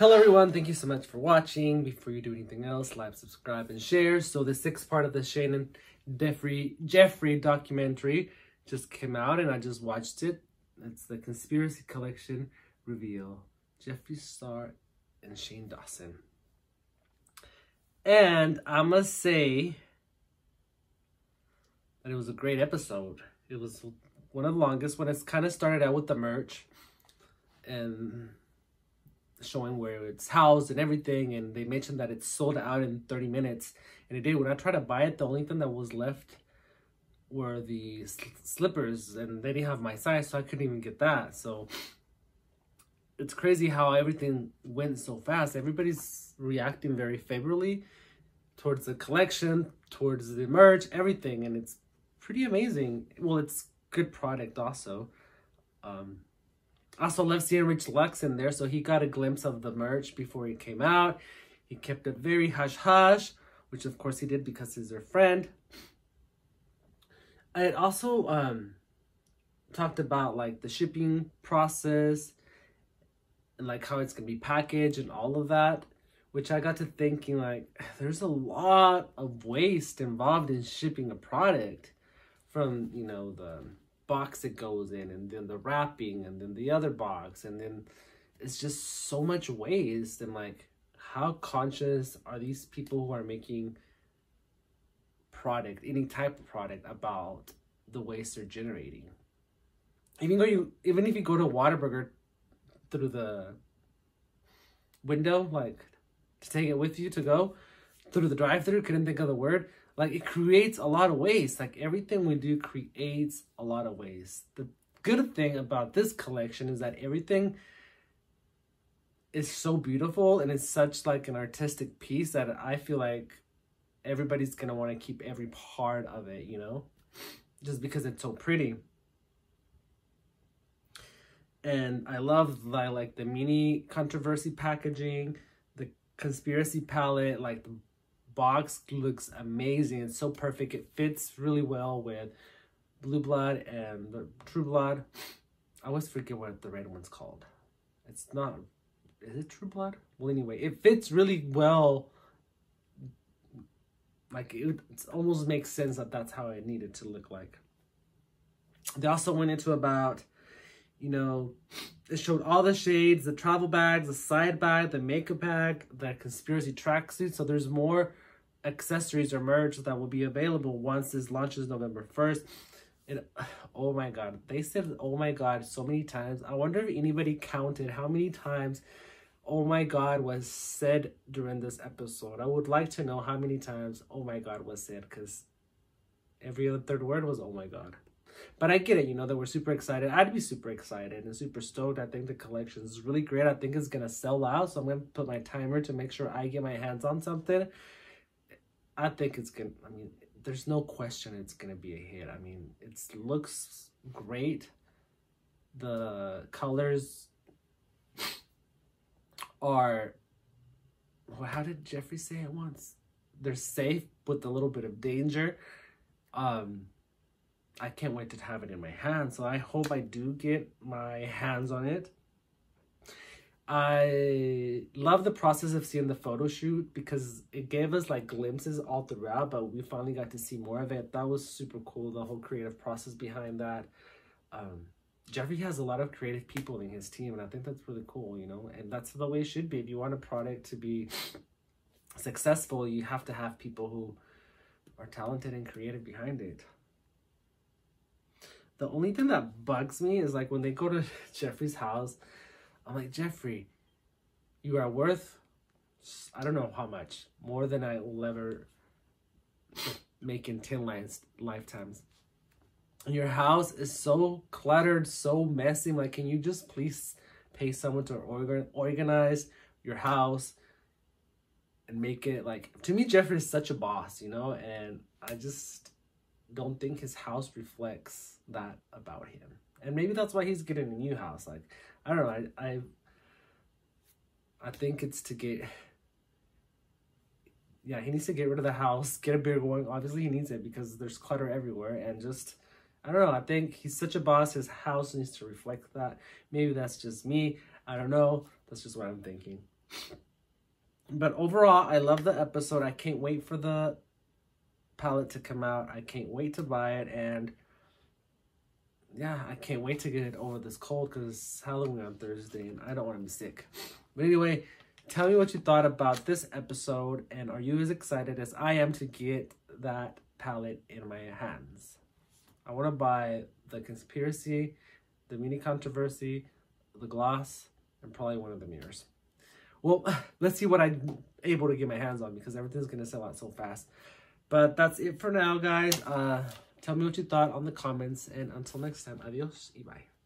Hello everyone, thank you so much for watching. Before you do anything else, like, subscribe, and share. So the sixth part of the Shane and Jeffree, Jeffree documentary just came out and I just watched it. It's the Conspiracy Collection reveal. Jeffree Star and Shane Dawson. And I must say that it was a great episode. It was one of the longest when it's kind of started out with the merch and showing where it's housed and everything and they mentioned that it's sold out in 30 minutes and it did. When i tried to buy it the only thing that was left were the slippers and they didn't have my size so i couldn't even get that. So it's crazy how everything went so fast. Everybody's reacting very favorably towards the collection towards the merch everything and it's pretty amazing. Well it's good product also. Um also love seeing Rich Lux in there, so he got a glimpse of the merch before he came out. He kept it very hush-hush, which of course he did because he's their friend. I also um, talked about like the shipping process and like how it's gonna be packaged and all of that, which I got to thinking like there's a lot of waste involved in shipping a product from you know the box it goes in and then the wrapping and then the other box and then it's just so much waste and like how conscious are these people who are making product any type of product about the waste they're generating? Even though you even if you go to Whataburger through the window like to take it with you to go through the drive through couldn't think of the word like it creates a lot of waste. Like everything we do creates a lot of waste. The good thing about this collection is that everything is so beautiful and it's such like an artistic piece that I feel like everybody's gonna want to keep every part of it, you know, just because it's so pretty. And I love the, like the mini controversy packaging, the conspiracy palette, like the box looks amazing. It's so perfect. It fits really well with Blue Blood and the True Blood. I always forget what the red one's called. It's not, is it True Blood? Well, anyway, it fits really well. Like, it, it almost makes sense that that's how it needed to look like. They also went into about, you know, it showed all the shades, the travel bags, the side bag, the makeup bag, the conspiracy tracksuit. So there's more accessories or merch that will be available once this launches November 1st. And oh my god, they said oh my god so many times. I wonder if anybody counted how many times oh my god was said during this episode. I would like to know how many times oh my god was said because every other third word was oh my god. But I get it, you know, that we're super excited. I'd be super excited and super stoked. I think the collection is really great. I think it's going to sell out. So I'm going to put my timer to make sure I get my hands on something. I think it's gonna. I mean, there's no question it's gonna be a hit. I mean, it looks great. The colors are. Well, how did Jeffree say it once? They're safe with a little bit of danger. Um, I can't wait to have it in my hand. So I hope I do get my hands on it. I love the process of seeing the photo shoot because it gave us like glimpses all throughout, but we finally got to see more of it. That was super cool, the whole creative process behind that. Um, Jeffree has a lot of creative people in his team, and I think that's really cool, you know, and that's the way it should be. If you want a product to be successful, you have to have people who are talented and creative behind it. The only thing that bugs me is like when they go to Jeffree's house I'm like, Jeffree, you are worth, I don't know how much, more than I will ever make in 10 lines, lifetimes. And your house is so cluttered, so messy. Like, can you just please pay someone to organ organize your house and make it like, to me, Jeffree is such a boss, you know? And I just don't think his house reflects that about him. And maybe that's why he's getting a new house. Like, I don't know. I I I think it's to get. Yeah, he needs to get rid of the house, get a beer one. Obviously, he needs it because there's clutter everywhere, and just I don't know. I think he's such a boss. His house needs to reflect that. Maybe that's just me. I don't know. That's just what I'm thinking. But overall, I love the episode. I can't wait for the palette to come out. I can't wait to buy it. And yeah, I can't wait to get over this cold because Halloween on Thursday and I don't want to be sick. But anyway, tell me what you thought about this episode and are you as excited as I am to get that palette in my hands? I want to buy the conspiracy, the mini controversy, the gloss, and probably one of the mirrors. Well, let's see what I'm able to get my hands on because everything's going to sell out so fast. But that's it for now, guys. Uh, tell me what you thought on the comments. And until next time, adios y bye.